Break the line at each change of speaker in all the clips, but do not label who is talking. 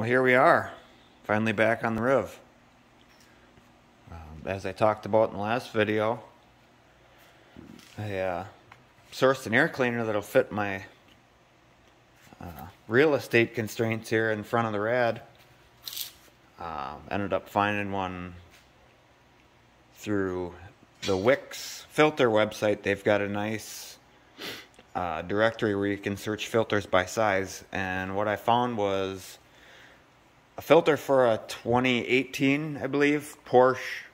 Well, here we are, finally back on the Riv. Um, as I talked about in the last video, I uh, sourced an air cleaner that'll fit my uh, real estate constraints here in front of the rad. Uh, ended up finding one through the Wix filter website. They've got a nice uh, directory where you can search filters by size. And what I found was a filter for a 2018, I believe, Porsche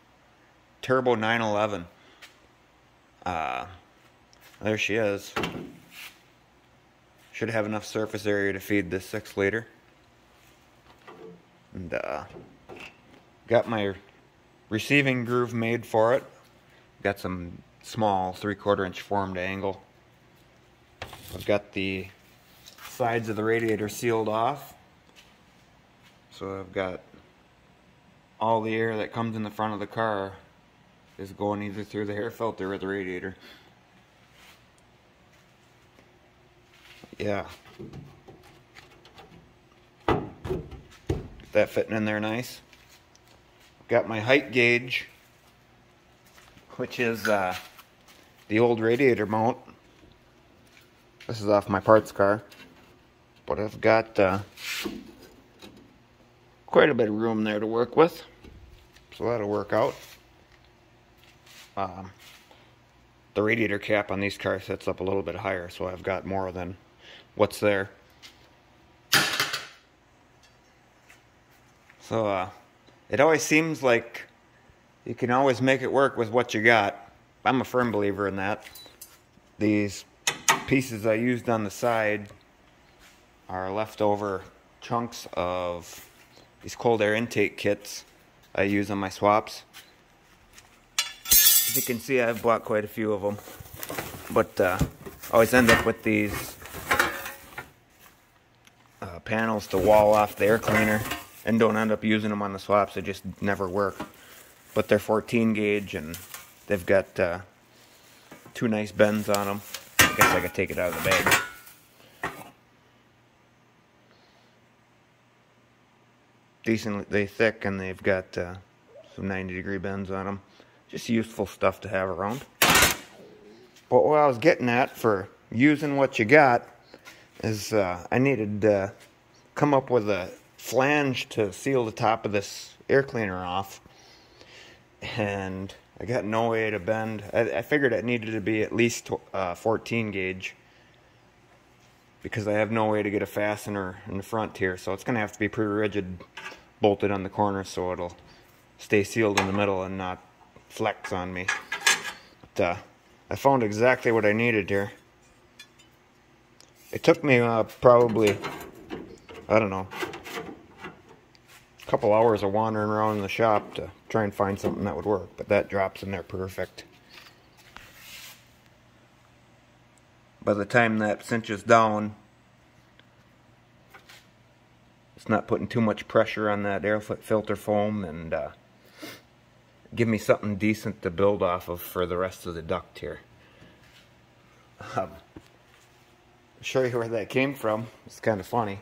Turbo 911. Uh, there she is. Should have enough surface area to feed this 6 liter. And uh, got my receiving groove made for it. Got some small 3 quarter inch formed angle. I've got the sides of the radiator sealed off. So I've got all the air that comes in the front of the car is going either through the air filter or the radiator. Yeah. That fitting in there nice. Got my height gauge, which is uh, the old radiator mount. This is off my parts car. But I've got uh, quite a bit of room there to work with. So that'll work out. Um, the radiator cap on these cars sets up a little bit higher, so I've got more than what's there. So uh, it always seems like you can always make it work with what you got. I'm a firm believer in that. These pieces I used on the side are leftover chunks of these cold air intake kits I use on my swaps. As you can see, I've bought quite a few of them. But uh, always end up with these uh, panels to wall off the air cleaner and don't end up using them on the swaps. They just never work. But they're 14 gauge and they've got uh, two nice bends on them. I guess I could take it out of the bag. Decently they thick and they've got uh, some 90 degree bends on them. Just useful stuff to have around. But what I was getting at for using what you got is uh, I needed to come up with a flange to seal the top of this air cleaner off. And I got no way to bend. I, I figured it needed to be at least uh, 14 gauge because I have no way to get a fastener in the front here. So it's going to have to be pretty rigid, bolted on the corner so it'll stay sealed in the middle and not flex on me. But uh, I found exactly what I needed here. It took me uh, probably, I don't know, a couple hours of wandering around in the shop to try and find something that would work, but that drops in there perfect. By the time that cinches down, it's not putting too much pressure on that air filter foam and uh, give me something decent to build off of for the rest of the duct here. Um, show you where that came from. It's kind of funny.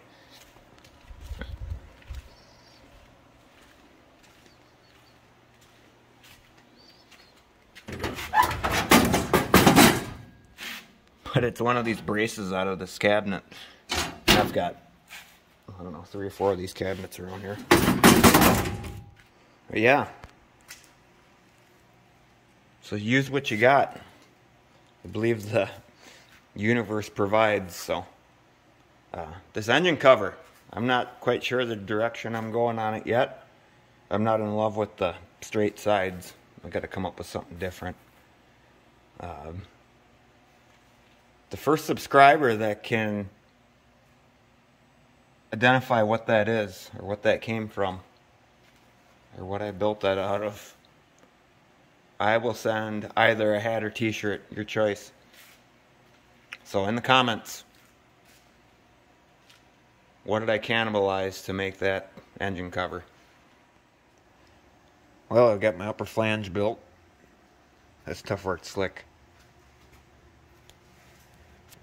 But it's one of these braces out of this cabinet. I've got, I don't know, three or four of these cabinets around here. But yeah. So use what you got. I believe the universe provides. So uh, this engine cover, I'm not quite sure the direction I'm going on it yet. I'm not in love with the straight sides. I got to come up with something different. Um, the first subscriber that can identify what that is or what that came from or what I built that out of, I will send either a hat or t-shirt, your choice. So in the comments, what did I cannibalize to make that engine cover? Well, I've got my upper flange built. That's tough work slick.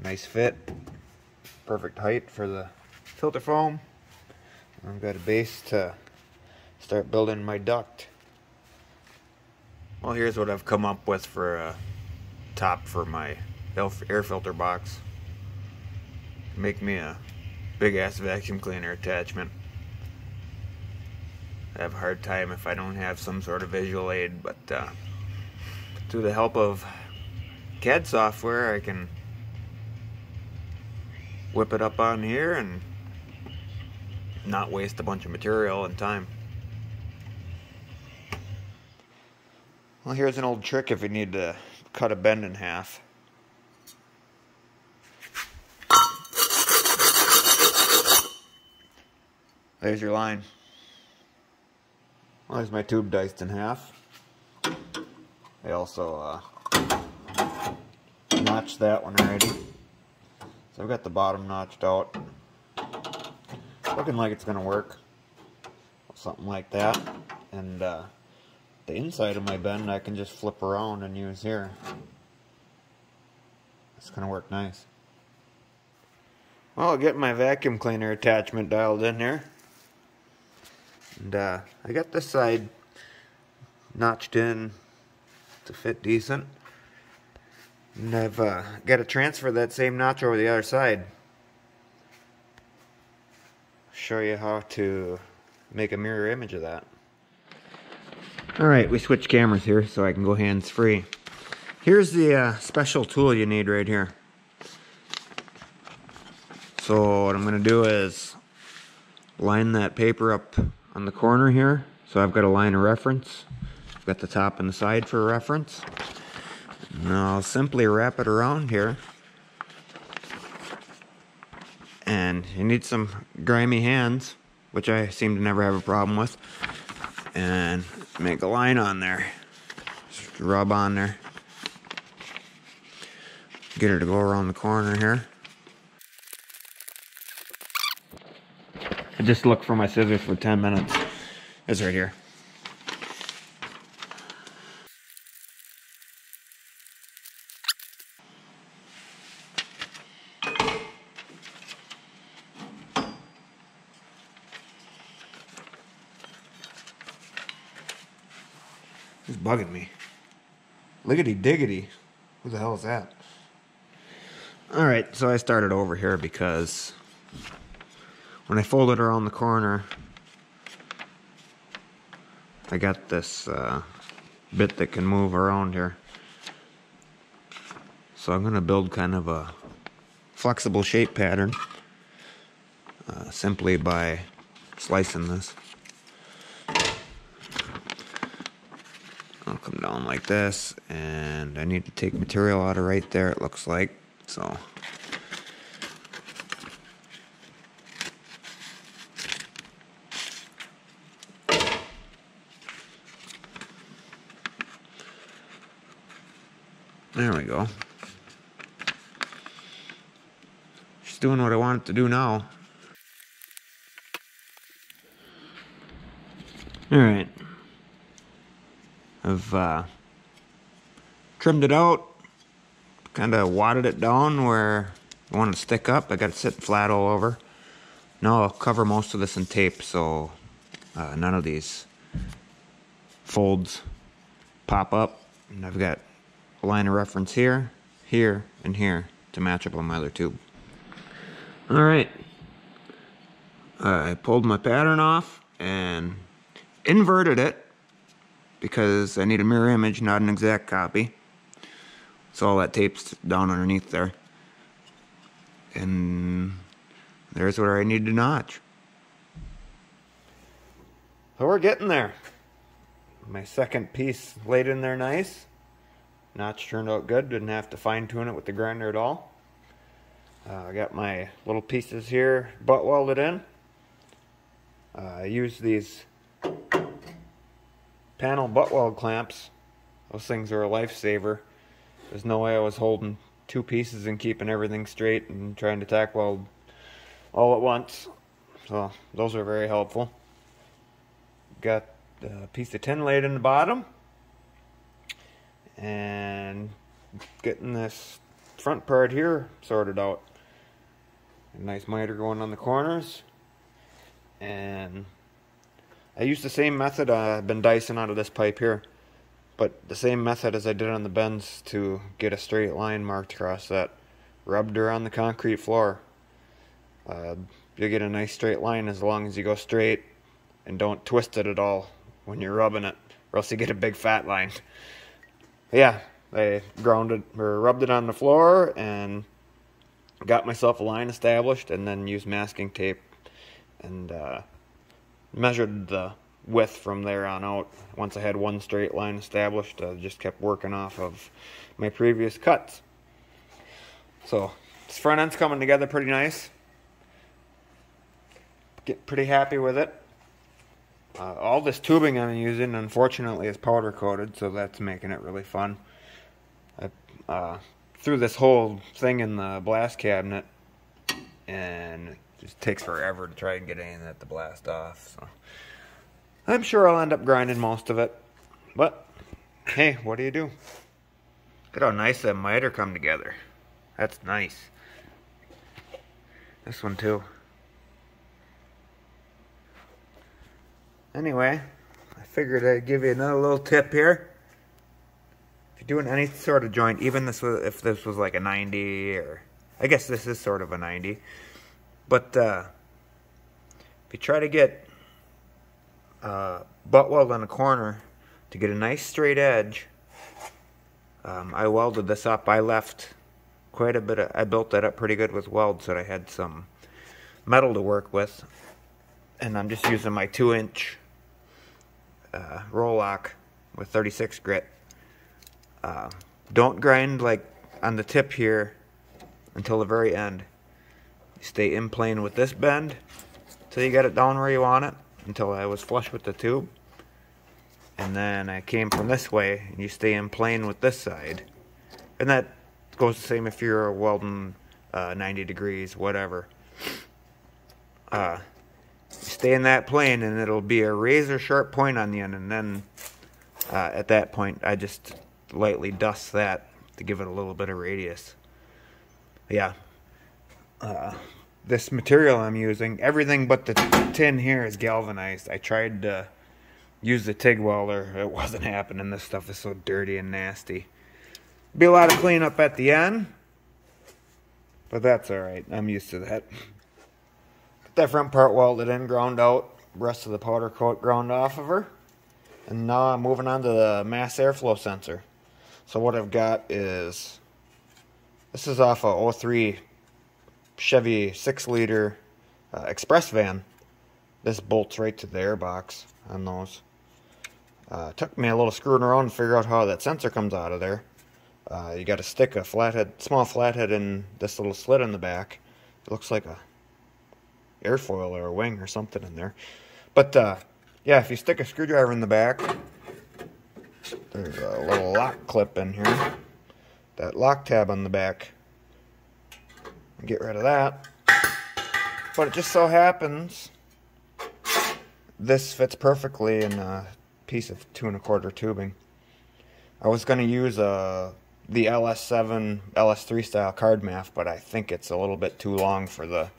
Nice fit. Perfect height for the filter foam. I've got a base to start building my duct. Well, here's what I've come up with for a top for my air filter box. Make me a big ass vacuum cleaner attachment. I have a hard time if I don't have some sort of visual aid, but uh, through the help of CAD software, I can whip it up on here and not waste a bunch of material and time. Well, here's an old trick if you need to cut a bend in half. There's your line. Well, there's my tube diced in half. I also uh, notched that one already. So I've got the bottom notched out. Looking like it's going to work. Something like that. And uh, the inside of my bend I can just flip around and use here. It's going to work nice. Well, I'll get my vacuum cleaner attachment dialed in here. And uh, I got this side notched in to fit decent. And I've uh, got to transfer that same notch over the other side. Show you how to make a mirror image of that. Alright, we switch cameras here so I can go hands-free. Here's the uh, special tool you need right here. So what I'm going to do is line that paper up on the corner here. So I've got a line of reference. I've got the top and the side for reference. And I'll simply wrap it around here. And you need some grimy hands, which I seem to never have a problem with. And make a line on there. Just rub on there. Get her to go around the corner here. I just looked for my scissors for 10 minutes. It's right here. It's bugging me. Liggity diggity. Who the hell is that? Alright, so I started over here because when I folded around the corner, I got this uh, bit that can move around here. So I'm going to build kind of a flexible shape pattern uh, simply by slicing this. I'll come down like this and I need to take material out of right there it looks like. So There we go. She's doing what I want it to do now. Alright. I've uh, trimmed it out, kind of wadded it down where I want to stick up. I got it sitting flat all over. Now I'll cover most of this in tape so uh, none of these folds pop up. And I've got a line of reference here, here, and here to match up on my other tube. Alright. I pulled my pattern off and inverted it because I need a mirror image, not an exact copy. So all that tape's down underneath there. And there's where I need to notch. So we're getting there. My second piece laid in there nice. Notch turned out good, didn't have to fine tune it with the grinder at all. Uh, I got my little pieces here butt welded in. Uh, I used these panel butt weld clamps. Those things are a lifesaver. There's no way I was holding two pieces and keeping everything straight and trying to tack weld all at once. So those are very helpful. Got a piece of tin laid in the bottom and getting this front part here sorted out. A nice miter going on the corners. and I used the same method. I've been dicing out of this pipe here, but the same method as I did on the bends to get a straight line marked across that. Rubbed around the concrete floor. Uh, you get a nice straight line as long as you go straight and don't twist it at all when you're rubbing it, or else you get a big fat line. yeah, I grounded or rubbed it on the floor and got myself a line established, and then used masking tape and uh, measured the width from there on out. Once I had one straight line established, I just kept working off of my previous cuts. So this front end's coming together pretty nice. Get pretty happy with it. Uh, all this tubing I'm using, unfortunately, is powder coated, so that's making it really fun. I uh, threw this whole thing in the blast cabinet, and just takes forever to try and get any of that to blast off. So I'm sure I'll end up grinding most of it, but hey, what do you do? Look at how nice that miter come together. That's nice. This one too. Anyway, I figured I'd give you another little tip here. If you're doing any sort of joint, even this was, if this was like a 90 or I guess this is sort of a 90, but uh, if you try to get uh, butt weld on a corner to get a nice straight edge, um, I welded this up. I left quite a bit of, I built that up pretty good with welds that I had some metal to work with. And I'm just using my 2 inch uh, lock with 36 grit. Uh, don't grind like on the tip here until the very end. You stay in plane with this bend until you get it down where you want it, until I was flush with the tube. And then I came from this way, and you stay in plane with this side. And that goes the same if you're welding uh, 90 degrees, whatever. Uh, stay in that plane and it'll be a razor sharp point on the end and then uh, at that point I just lightly dust that to give it a little bit of radius. Yeah. Uh, this material I'm using, everything but the tin here is galvanized. I tried to use the TIG welder. It wasn't happening. This stuff is so dirty and nasty. Be a lot of cleanup at the end. But that's alright. I'm used to that. Get that front part welded in, ground out. Rest of the powder coat ground off of her. And now I'm moving on to the mass airflow sensor. So what I've got is... This is off a 03 Chevy 6 liter uh, express van. This bolts right to the airbox on those. Uh, took me a little screwing around to figure out how that sensor comes out of there. Uh, you got to stick a flathead, small flathead in this little slit in the back. It looks like a airfoil or a wing or something in there. But uh, yeah, if you stick a screwdriver in the back, there's a little lock clip in here. That lock tab on the back. Get rid of that. But it just so happens this fits perfectly in a piece of two and a quarter tubing. I was going to use a the LS7, LS3 style card math, but I think it's a little bit too long for the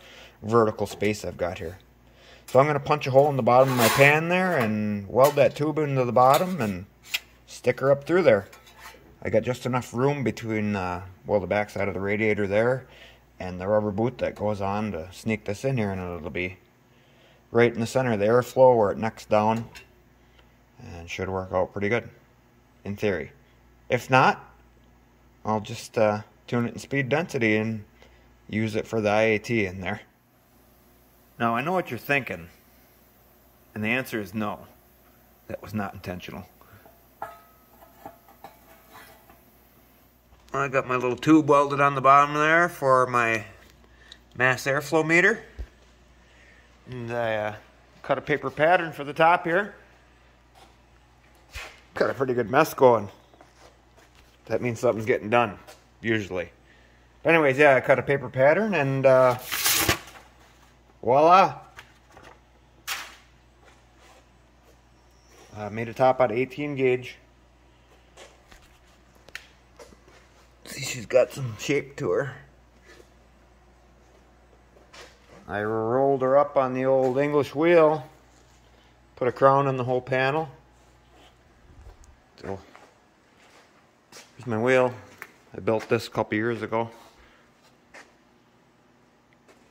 vertical space I've got here. So I'm going to punch a hole in the bottom of my pan there and weld that tube into the bottom and stick her up through there. I got just enough room between, uh, well, the backside of the radiator there and the rubber boot that goes on to sneak this in here and it'll be right in the center of the airflow where it necks down and should work out pretty good in theory. If not, I'll just uh, tune it in speed density and use it for the IAT in there. Now, I know what you're thinking, and the answer is no. That was not intentional. I got my little tube welded on the bottom there for my mass airflow meter. And I uh, cut a paper pattern for the top here. Got a pretty good mess going that means something's getting done, usually. But anyways, yeah, I cut a paper pattern and uh, voila. I made a top out of 18 gauge. See, she's got some shape to her. I rolled her up on the old English wheel, put a crown on the whole panel. So, here's my wheel. I built this a couple years ago.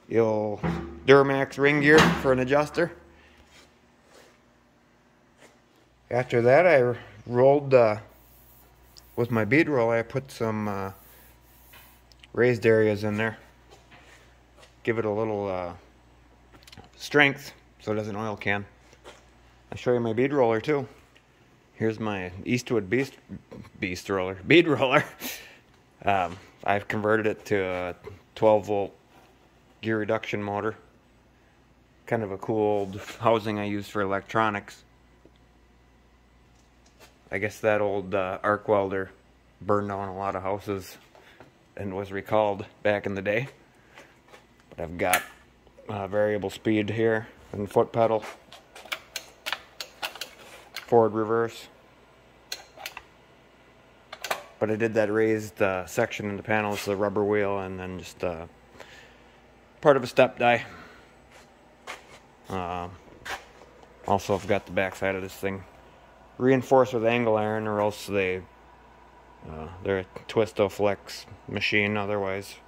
The old Duramax ring gear for an adjuster. After that, I rolled uh, with my bead roll. I put some uh, raised areas in there. Give it a little uh, strength so it doesn't oil can. I'll show you my bead roller too. Here's my Eastwood Beast Beast roller, bead roller. Um, I've converted it to a 12 volt gear reduction motor. Kind of a cool old housing I use for electronics. I guess that old uh, arc welder burned down a lot of houses and was recalled back in the day. But I've got uh, variable speed here and foot pedal, forward reverse. But I did that raised uh, section in the panels, the rubber wheel, and then just uh, part of a step die. Uh, also, I've got the backside of this thing reinforced with angle iron or else they uh, they're a Twisto-Flex machine otherwise.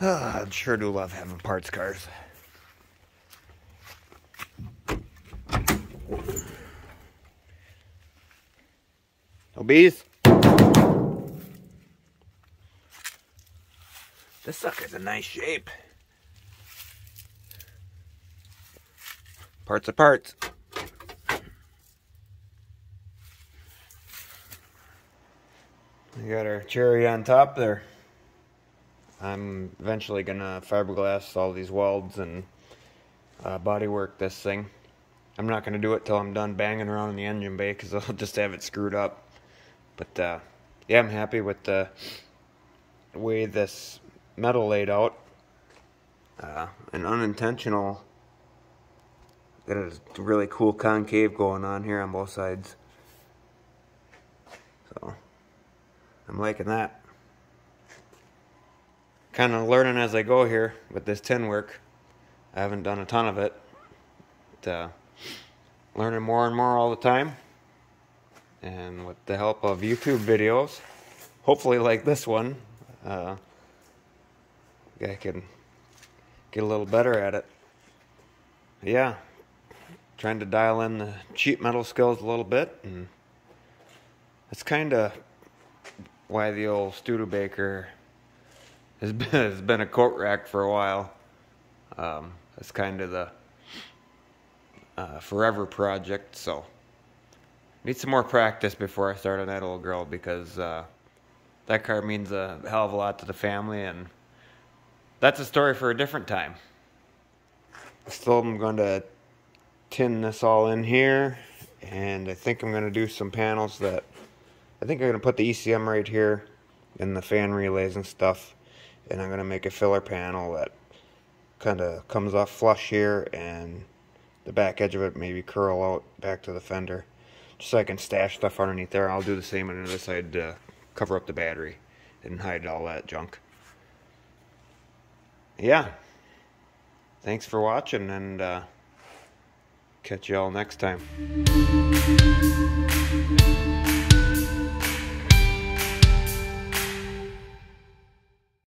Uh, I sure do love having parts cars. No bees? This sucker's in nice shape. Parts of parts. We got our cherry on top there. I'm eventually gonna fiberglass all these welds and uh, bodywork this thing. I'm not gonna do it till I'm done banging around in the engine bay because I'll just have it screwed up. But uh, yeah, I'm happy with the way this metal laid out. Uh, an unintentional, got a really cool concave going on here on both sides. So. I'm liking that. Kind of learning as I go here with this tin work. I haven't done a ton of it. But, uh, learning more and more all the time. And with the help of YouTube videos, hopefully like this one, uh, I can get a little better at it. Yeah, trying to dial in the sheet metal skills a little bit, and it's kind of why the old Studebaker has been, has been a court rack for a while. Um, it's kind of the uh, forever project, so need some more practice before I start on that old girl because uh, that car means a hell of a lot to the family, and that's a story for a different time. Still, I'm going to tin this all in here, and I think I'm going to do some panels that I think I'm going to put the ECM right here and the fan relays and stuff. And I'm going to make a filler panel that kind of comes off flush here and the back edge of it maybe curl out back to the fender. Just so I can stash stuff underneath there. I'll do the same on the other side to cover up the battery and hide all that junk. Yeah. Thanks for watching and uh, catch you all next time.